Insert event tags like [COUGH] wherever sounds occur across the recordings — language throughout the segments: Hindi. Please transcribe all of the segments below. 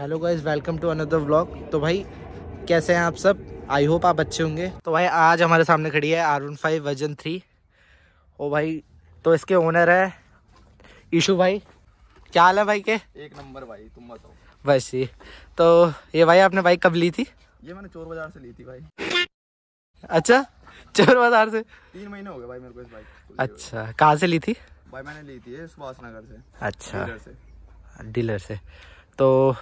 Hello guys welcome to another vlog तो भाई कैसे हैं आप सब? आई होप आप अच्छे होंगे। तो भाई आज हमारे सामने खड़ी है R one five version three O भाई तो इसके ओनर है ईशु भाई। क्या हाल है भाई के? एक नंबर भाई तुम बताओ। बस ये तो ये भाई आपने बाइक कब ली थी? ये मैंने चोर बाज़ार से ली थी भाई। अच्छा चोर बाज़ार से? तीन महीने हो गए भाई मेरे को इस बाइक अच्छा कहाँ से ली थी? भाई मैंने ली थी सुभाष नगर से अच्छा। डीलर से। डीलर से। तो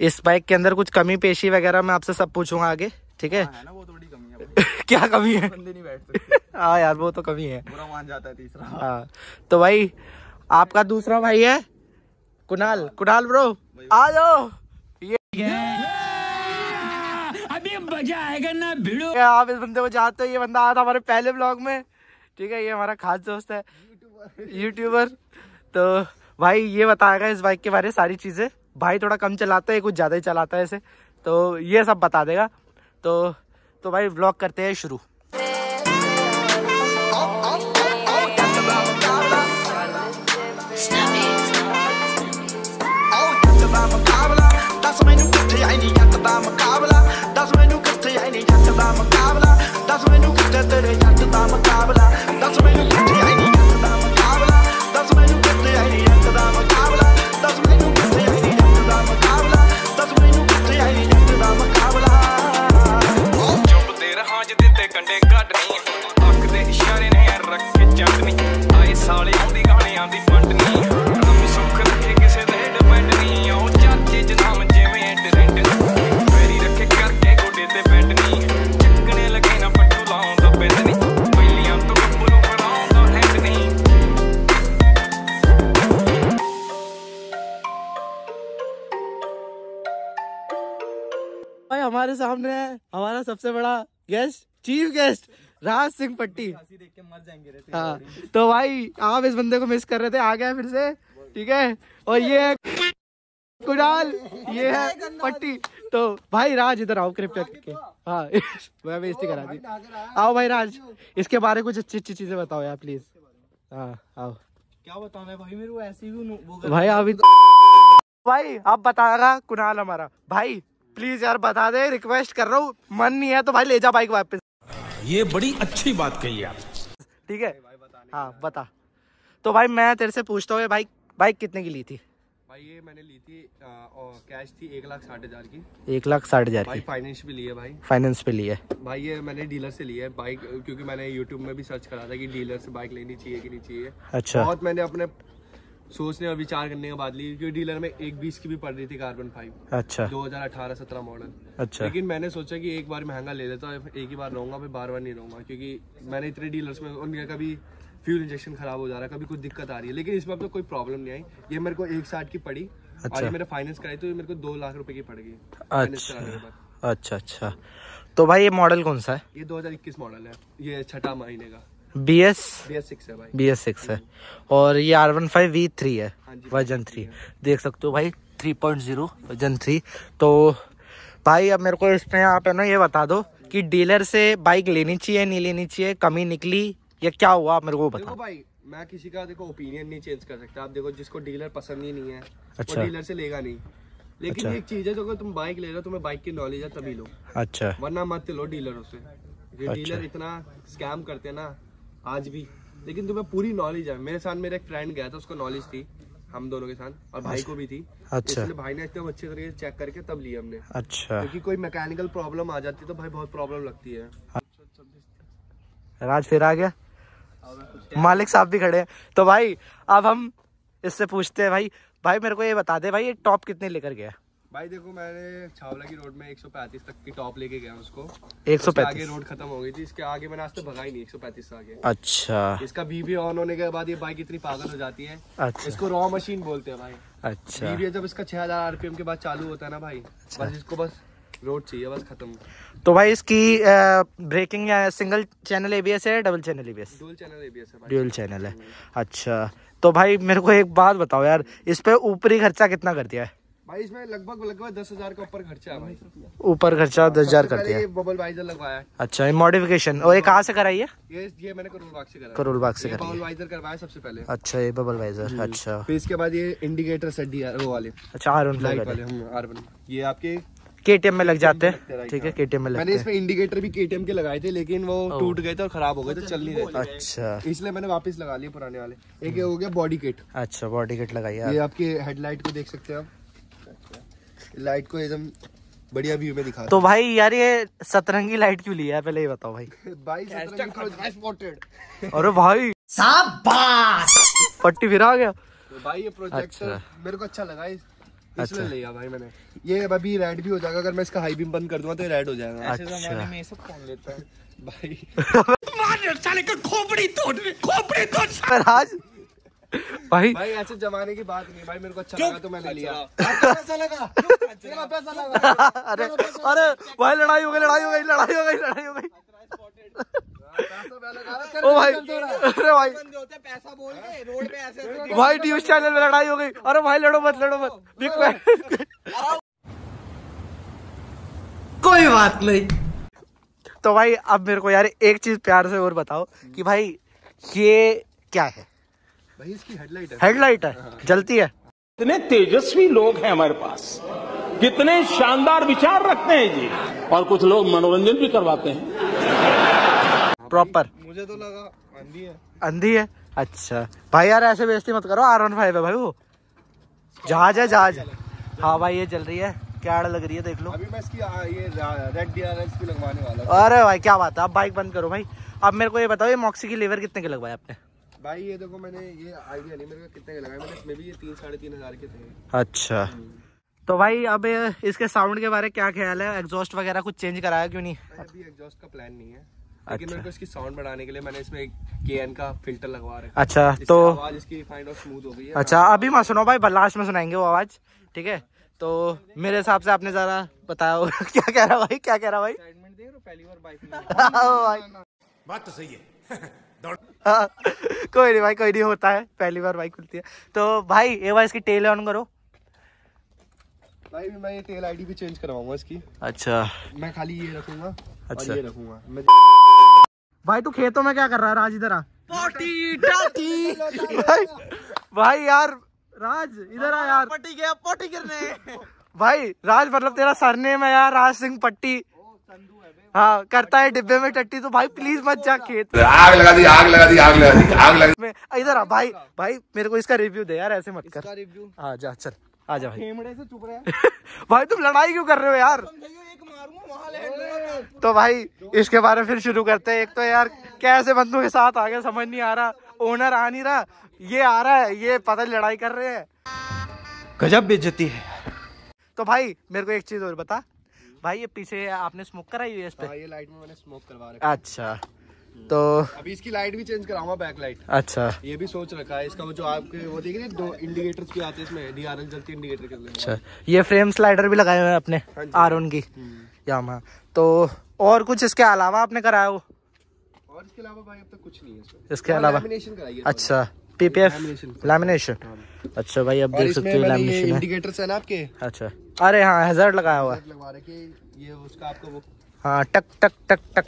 इस बाइक के अंदर कुछ कमी पेशी वगैरह मैं आपसे सब पूछूँगा आगे ठीक है? हाँ, ना वो थोड़ी कमी है [LAUGHS] क्या कमी है? बंदे नहीं बैठ [LAUGHS] हाँ यार वो तो कमी है। बुरा मान जाता है तीसरा। हाँ तो भाई आपका दूसरा भाई है? कुणाल कुणाल। ब्रो आ जाओ। ये [LAUGHS] अभी मज़ा आएगा ना भिड़ो। आप इस बंदे को जानते हो ये बंदा आया था हमारे पहले ब्लॉग में ठीक है? ये हमारा खास दोस्त है। यूट्यूबर तो भाई ये बताएगा इस बाइक के बारे में सारी चीज़ें। भाई थोड़ा कम चलाता है कुछ ज़्यादा ही चलाता है ऐसे। तो ये सब बता देगा। तो तो भाई ब्लॉग करते हैं शुरू। That's. हमारे सामने है। हमारा सबसे बड़ा guest chief guest Raj Singh Patti. देख के मर जाएँगे हाँ। तो भाई आप इस बंदे को मिस कर रहे थे आ गया फिर से ठीक है? और ये है कुणाल ये है पट्टी। तो भाई राज इधर आओ कृपया करके। हाँ [LAUGHS] मैं बेइज्जती करा दी। आओ भाई राज इसके बारे में कुछ अच्छी अच्छी चीज़ें बताओ यार प्लीज़ हाँ आओ। क्या बताऊँ मैं भाई मेरे को ऐसे भी वो भाई अभी भाई अब बताएगा कुणाल हमारा। भाई प्लीज़ यार बता दे रिक्वेस्ट कर रहा हूँ। मन नहीं है तो भाई ले जा बाइक वापस। ये बड़ी अच्छी बात कही आप ठीक है? हाँ बता। तो भाई मैं तेरे से पूछता हूँ भाई बाइक कितने की ली थी? भाई ये मैंने ली थी आ, और कैश थी एक लाख साठ हज़ार की। एक लाख साठ हज़ार भाई की। फाइनेंस भी ली है भाई। फाइनेंस पे ली है। भाई ये मैंने डीलर से ली है बाइक क्योंकि मैंने यूट्यूब में भी सर्च करा था कि डीलर से बाइक लेनी चाहिए कि नहीं चाहिए। अच्छा। बहुत मैंने अपने सोचने और विचार करने के बाद ली क्योंकि डीलर में एक बीस की भी पड़ रही थी कार्बन फाइव। अच्छा। 2018-17 मॉडल अच्छा। लेकिन मैंने सोचा कि एक बार महँगा ले लेता हूँ एक ही बार रहूँगा फिर बार बार नहीं रहूँगा क्योंकि मैंने इतने डीलर्स में उनका कभी फ्यूल इंजेक्शन खराब हो जा रहा है कभी कुछ दिक्कत आ रही है। लेकिन इसमें अब तो कोई प्रॉब्लम नहीं आई। ये मेरे को एक साठ की पड़ी। और अच्छा। ये मेरे फाइनेंस कराई तो ये मेरे को दो लाख रुपए की पड़ गई। अच्छा। अच्छा अच्छा। तो भाई ये मॉडल कौन सा है? ये 2021 मॉडल है। ये छठा महीने का। B S B S six है है। और ये R one five V three है हाँ वर्जन थ्री देख सकते हो भाई three point zero version three तो भाई अब मेरे को इसमें आप है ना ये बता दो कि डीलर से बाइक लेनी चाहिए नहीं लेनी चाहिए कमी निकली या क्या हुआ? आप मेरे को देखो बता भाई मैं किसी का देखो ओपिनियन नहीं चेंज कर सकता। आप देखो जिसको डीलर पसंद ही नहीं है अच्छा। वो डीलर से लेगा नहीं। लेकिन अच्छा। एक चीज़ है जो तुम बाइक ले रहे हो तुम्हें बाइक की नॉलेज है तभी लो। अच्छा। वरना मत लो डीलरों से ये अच्छा। डीलर इतना स्कैम करते हैं ना आज भी। लेकिन तुम्हें पूरी नॉलेज है। मेरे साथ मेरा एक फ्रेंड गया था उसको नॉलेज थी हम दोनों के साथ और भाई को भी थी। अच्छा। इसलिए भाई ने एकदम अच्छे तरीके से चेक करके तब लिया हमने। अच्छा। क्योंकि कोई मैकेनिकल प्रॉब्लम आ जाती है तो भाई बहुत प्रॉब्लम लगती है। राज फिर आ गया। मालिक साहब भी खड़े हैं। तो भाई अब हम इससे पूछते हैं भाई भाई मेरे को ये बता दे भाई ये टॉप कितने लेकर गया? भाई देखो मैंने छावला की रोड में 135 तक की टॉप लेके गया उसको। एक सौ उसके आगे पैंतीस रोड खत्म हो गई थी इसके आगे मैंने आज तक भगा ही नहीं 135 से आगे। अच्छा। इसका बीबी ऑन होने के बाद ये बाइक इतनी पागल हो जाती है। अच्छा। इसको रॉ मशीन बोलते हैं भाई। अच्छा। बीबी जब इसका 6000 आरपीएम के बाद चालू होता है ना भाई बस इसको बस रोड चाहिए बस खत्म। तो भाई इसकी ब्रेकिंग सिंगल चैनल एबीएस है double channel ABS dual channel ABS है भाई। चैनल है। अच्छा। तो भाई मेरे को एक बात बताओ यार इस पे ऊपरी खर्चा कितना कर दिया है? भाई इसमें लगभग लगभग दस हज़ार का ऊपर खर्चा है भाई। ऊपर खर्चा दस हज़ार कर दिया। बबल वाइजर लगवाया है। अच्छा ये मॉडिफिकेशन और ये कहाँ से कराई है? ये ये मैंने करोल बाग से करा करोल बाग से ये कराई बबल वाइजर करवाया सबसे पहले। अच्छा ये बबल वाइजर अच्छा। फिर इसके बाद ये इंडिकेटर सेट दिया वो वाले। अच्छा आर लाइट वाले। हम आर ये आपके केटीएम में लग जाते हैं, हैं ठीक है हाँ। केटीएम में मैंने लगते हैं। इसमें इंडिकेटर भी केटीएम के लगाए थे लेकिन वो टूट गए थे और खराब हो गए थे चल नहीं रहे थे। अच्छा। इसलिए मैंने वापस लगा लिए पुराने वाले। एक ये हो गया बॉडी किट अच्छा बॉडी किट लगाई ये आपके हेडलाइट को देख सकते हैं आप। लाइट को एकदम बढ़िया व्यू में दिखा तो भाई यार ये सतरंगी लाइट क्यों ली है? पहले ये बताओ भाई। [LAUGHS] अरे भाई। पट्टी फिर आ गया। तो भाई ये प्रोजेक्टर अच्छा। मेरे को अच्छा लगा इसलिए लिया भाई मैंने। ये अभी रेड भी हो जाएगा अगर मैं इसका हाई बीम बंद कर दूँगा तो ये रेड हो जाएगा। अच्छा। में सब कौन लेता है। [LAUGHS] भाई। [LAUGHS] राज भाई। भाई ऐसे जमाने की बात नहीं भाई मेरे को अच्छा लगा तो मैंने लिया। कैसा लगा। [LAUGHS] लगा। पैसा अरे अरे भाई लड़ाई हो गई लड़ाई हो गई लड़ाई हो गई लड़ाई हो गई। ओ भाई। अरे भाई। पैसा बोल के रोड पे ऐसे भाई न्यूज़ चैनल में लड़ाई हो गई। अरे भाई लड़ो मत लड़ो मत। बिग कोई बात नहीं। तो भाई अब मेरे को यार एक चीज़ प्यार से और बताओ कि भाई ये क्या है? भाई इसकी हेडलाइट है। हेडलाइट है। जलती है। इतने तेजस्वी लोग हैं हमारे पास। कितने शानदार विचार रखते हैं जी। और कुछ लोग मनोरंजन भी करवाते हैं। प्रॉपर मुझे तो लगा आंधी है। अंधी है? अच्छा। भाई यार ऐसे बेइज्जती मत करो। आर वन फाइव है भाई वो। जहाज़ है जहाज़। हाँ भाई ये चल रही है। क्या आड़ लग रही है देख लो। अभी मैं इसकी ये रेड डी आर एस लगवाने वाला अरे भाई क्या बात है। अब बाइक बंद करो भाई। अब मेरे को ये बताओ ये मॉक्सी की लीवर कितने के लगवाए आपने? भाई ये देखो मैंने ये आइडिया नहीं मेरे को कितने के लगाए मैंने इसमें भी ये तीन साढ़े तीन हज़ार के थे। अच्छा। तो भाई अब इसके साउंड के बारे क्या ख्याल है? एग्जॉस्ट वगैरह कुछ चेंज कराया क्यों नहीं? अभी एग्जॉस्ट का प्लान नहीं है। लेकिन अच्छा। मेरे को इसकी साउंड बढ़ाने के लिए मैंने इसमें एक के का फ़िल्टर लगवा रखा है। अच्छा तो आवाज़ इसकी रिफाइंड और स्मूथ हो गई है। अच्छा अभी मत सुनो भाई लास्ट में सुनाएँगे वो आवाज़ ठीक है? तो मेरे हिसाब से आपने जरा बताया होगा। [LAUGHS] क्या कह रहा भाई क्या कह रहा भाई? [LAUGHS] भाई। बात तो सही है। [LAUGHS] हाँ, कोई नहीं भाई कोई नहीं होता है। पहली बार बाइक खुलती है। तो भाई एक बार इसकी टेल ऑन करो। भाई मैं ये टेल आईडी भी चेंज करवाऊँगा इसकी। अच्छा। मैं खाली ये रखूँगा अच्छा। और ये रखूँगा। मैं [LAUGHS] भाई तू खेतों में क्या कर रहा है राज इधर आ। पार्टी टाटी। भाई भाई यार राज इधर आ यार। पट्टी गया पट्टी गिरने। भाई राज मतलब तेरा सरनेम है यार राज सिंह पट्टी। हाँ करता है डिब्बे में टट्टी तो भाई प्लीज़ मत जा खेत आग लगा दी आग लगा दी आग लगा दी आग लगा इधर आ भाई भाई मेरे को इसका रिव्यू दे यार ऐसे मत कर। रिव्यू आ जा चल आ जा भाई। से चुप रहे। [LAUGHS] भाई तुम लड़ाई क्यों कर रहे हो यार? तो भाई इसके बारे में फिर शुरू करते हैं। एक तो यार कैसे बंदों के साथ आ गया समझ नहीं आ रहा ओनर आ नहीं रहा ये आ रहा है ये पता लड़ाई कर रहे हैं। गजब बेइज्जती है। तो भाई मेरे को एक चीज़ और बता भाई ये पीछे आपने स्मोक कराई हुई है इस पे? हाँ ये लाइट में मैंने स्मोक करवा रखा अच्छा तो अभी इसकी लाइट भी चेंज कराऊँगा बैक लाइट अच्छा। ये भी सोच रखा है इसका वो जो आपके वो देख रहे दो इंडिकेटर्स भी आते हैं इसमें डीआरएल जलती इंडिकेटर के अच्छा ये फ्रेम स्लाइडर भी लगाए हुए हैं अपने हाँ। आर की। यामा तो और कुछ इसके अलावा आपने कराया हो? और इसके अलावा भाई अब तक कुछ नहीं है इसके हाँ, अलावा? कराई है अच्छा। पीपीएफ। लैमिनेशन अच्छा भाई अब देख सकते हो लैमिनेशन है। इंडिकेटर्स है ना आपके? अच्छा। अरे हाँ हैजर्ड लगाया हुआ है। ये उसका आपको वो हाँ टक टक टक टक।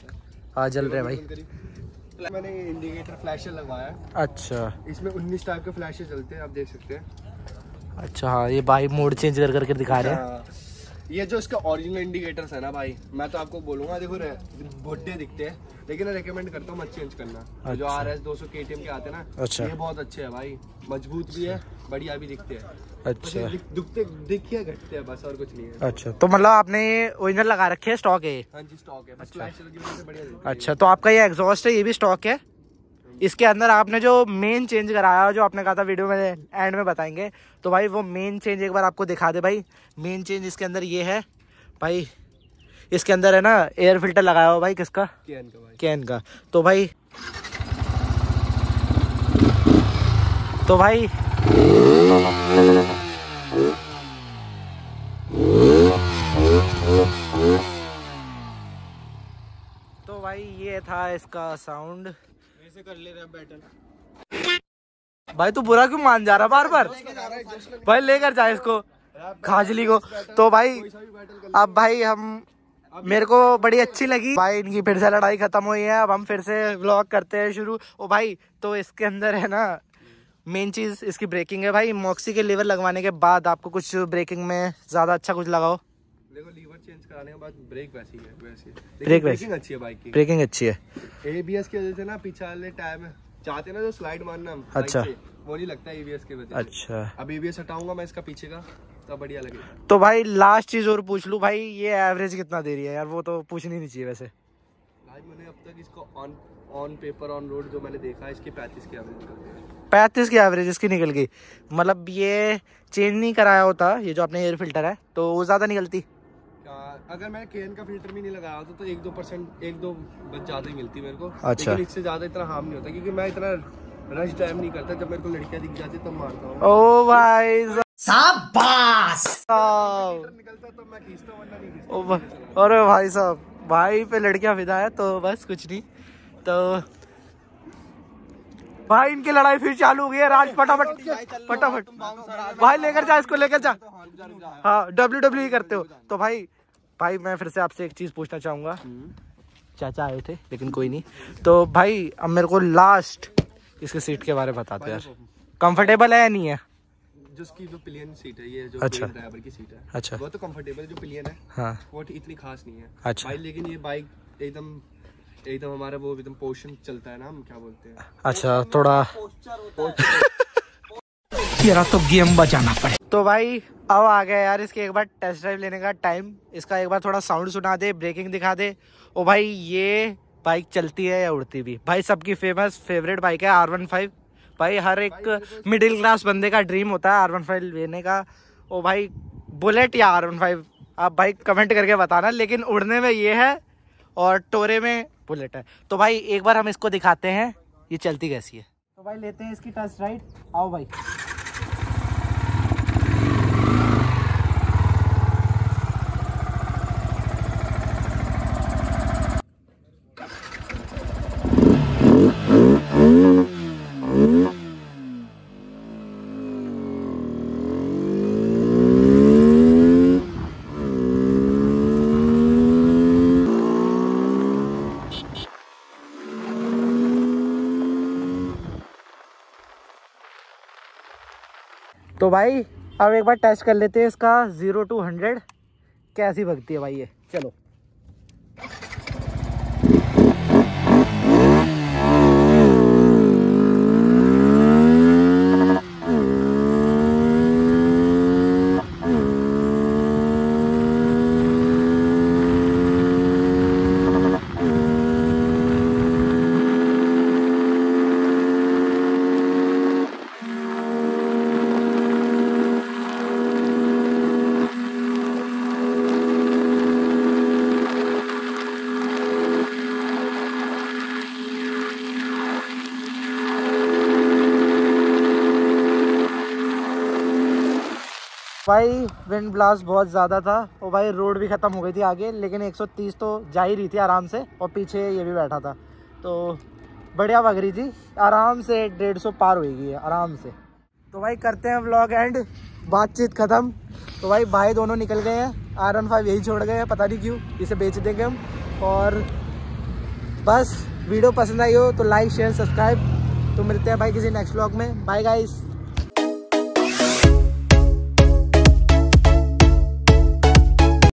हाँ जल रहे हैं भाई। मैंने इंडिकेटर फ्लैशर लगवाया। है अच्छा। इसमें 19 टाइप के फ्लैशेस चलते हैं आप देख सकते हैं। अच्छा हाँ ये भाई मोड चेंज कर करके दिखा रहे हैं। हाँ। ये जो इसका ओरिजिनल इंडिकेटर्स है ना भाई मैं तो आपको बोलूँगा देखो रे- भुट्टे दिखते हैं। लेकिन रेकमेंड करता हूँ मत चेंज करना। अच्छा। जो आर एस दो सौ के के आते हैं ना अच्छा। ये बहुत अच्छे है भाई। मज़बूत भी है बढ़िया भी दिखते हैं। अच्छा। दुखते दिखिए घटते हैं बस और कुछ नहीं है। अच्छा तो मतलब आपने ये ओरिजिनल लगा रखे है स्टॉक है? हाँ जी स्टॉक दिखता है। अच्छा तो आपका ये एग्जॉस्ट है ये भी स्टॉक है? इसके अंदर आपने जो मेन चेंज कराया जो आपने कहा था वीडियो में एंड में बताएँगे। तो भाई वो मेन चेंज एक बार आपको दिखा दे भाई। मेन चेंज इसके अंदर ये है भाई इसके अंदर है ना एयर फ़िल्टर लगाया हुआ भाई किसका? केन का भाई। कैन का। तो भाई तो भाई तो भाई ये था इसका साउंड ऐसे कर ले रहे हैं बैटल भाई तू बुरा क्यों मान जा रहा बार बार? भाई लेकर जा इसको खाजली को। तो भाई अब भाई हम मेरे को बड़ी अच्छी लगी। भाई इनकी फिर से लड़ाई खत्म हुई है। अब हम फिर से व्लॉग करते हैं शुरू। ओ भाई तो इसके अंदर है ना मेन चीज़ इसकी ब्रेकिंग है। भाई मॉक्सी के लीवर लगवाने के बाद आपको कुछ ब्रेकिंग में ज़्यादा अच्छा कुछ लगाओ। देखो लीवर चेंज कराने के बाद ब्रेक वैसी है वैसी है। ब्रेक ब्रेक ब्रेकिंग अच्छी है बाइक की। ब्रेकिंग अच्छी है। एबीएस की वजह से ना पीछे वाले टायर में चाहते ना जो स्लाइड मारना हम अच्छा। वो नहीं लगता एबीएस की वजह अच्छा। अब एबीएस हटाऊँगा मैं इसका पीछे का तब बढ़िया लगेगा। तो भाई लास्ट चीज़ और पूछ लूँ। भाई ये एवरेज कितना दे रही है यार? वो तो पूछनी नहीं चाहिए वैसे। आज मैंने अब तक इसको on on paper on road जो मैंने देखा इसकी पैंतीस की एवरेज पैंतीस की एवरेज इसकी निकल गई। मतलब ये चेंज नहीं कराया होता ये जो अपने एयर फ़िल्टर है तो वो ज़्यादा निकलती। अगर मैं केन का फ़िल्टर भी नहीं लगाया होता तो एक दो परसेंट एक दो बस ज़्यादा ही मिलती मेरे को। अच्छा। लेकिन इससे ज़्यादा इतना हार्म नहीं होता क्योंकि मैं इतना रश टाइम नहीं करता जब मेरे को लड़कियाँ दिख जाती तब मारता हूँ। ओ भाई शाबाश! साहब निकलता तब मैं खींचता वरना नहीं खींचता। अरे भाई साहब भाई पे लड़कियाँ फिदा है तो बस कुछ नहीं। तो भाई इनकी लड़ाई फिर चालू हो गई है राज फटाफट। फटाफट। भाई लेकर जा इसको लेकर जा। हाँ डब्ल्यू डब्ल्यू करते हो। तो भाई भाई मैं फिर से आपसे एक चीज़ पूछना चाहूँगा। चाचा आए थे लेकिन कोई नहीं। तो भाई अब मेरे को लास्ट इसके सीट के बारे में बता दो यार। कंफर्टेबल है या नहीं है? जिसकी जो पिलियन सीट है ये जो अच्छा। ड्राइवर की सीट है। अच्छा। वो तो कंफर्टेबल है जो पिलियन है हाँ। वो इतनी खास नहीं है। अच्छा। भाई लेकिन ये बाइक एकदम एकदम हमारा वो एकदम पोर्शन चलता है ना हम क्या बोलते हैं। अच्छा थोड़ा तेरा [LAUGHS] तो गेम बजाना पड़े। तो भाई अब आ गया यार इसके एक बार टेस्ट ड्राइव लेने का टाइम इसका एक बार थोड़ा साउंड सुना दे ब्रेकिंग दिखा दे। ओ भाई ये बाइक चलती है या उड़ती भी? भाई सबकी फ़ेमस फेवरेट बाइक है आर वन फाइव भाई हर एक मिडिल क्लास बंदे का ड्रीम होता है आर वन फाइव लेने का। ओ भाई बुलेट या आर वन फाइव आप भाई कमेंट करके बताना लेकिन उड़ने में ये है और टोरे में बुलेट है। तो भाई एक बार हम इसको दिखाते हैं ये चलती कैसी है? तो भाई लेते हैं इसकी टेस्ट राइड आओ भाई। तो भाई, अब एक बार टेस्ट कर लेते हैं इसका ज़ीरो टू हंड्रेड कैसी भगती है भाई ये? चलो। भाई विंड ब्लास्ट बहुत ज़्यादा था और भाई रोड भी ख़त्म हो गई थी आगे, लेकिन 130 तो जा ही रही थी आराम से और पीछे ये भी बैठा था। तो बढ़िया भग रही थी। आराम से डेढ़ सौ पार होगी आराम से। तो भाई करते हैं व्लॉग एंड बातचीत ख़त्म। तो भाई भाई दोनों निकल गए हैं आर एन फाइव यही छोड़ गए हैं, पता नहीं क्यों, इसे बेच देंगे हम। और बस, वीडियो पसंद आई हो तो लाइक शेयर सब्सक्राइब तो मिलते हैं भाई किसी नेक्स्ट व्लॉग में। Bye guys